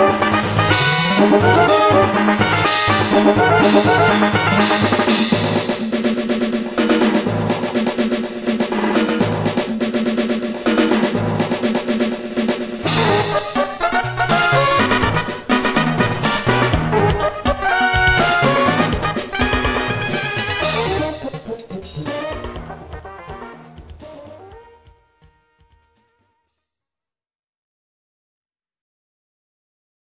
Oh, oh, oh.